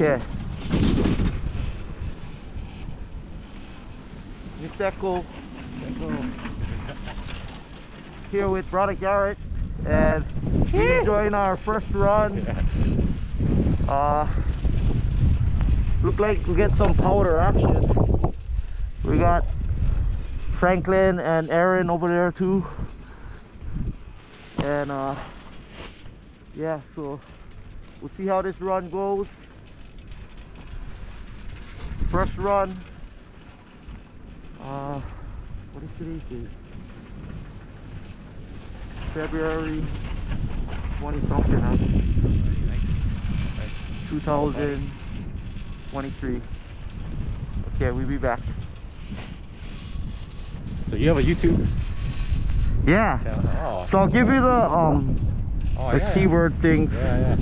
Okay. Niseko here with brother Garrett and we enjoying our first run. Uh, look like we get some powder action. We got Franklin and Aaron over there too. And uh, yeah, so we'll see how this run goes. First run. Uh, what is today's date? February 20 something, huh? 2023. Okay, we'll be back. So you have a YouTube Yeah. Oh, So I'll give you the um oh the yeah. keyword things. Yeah, yeah.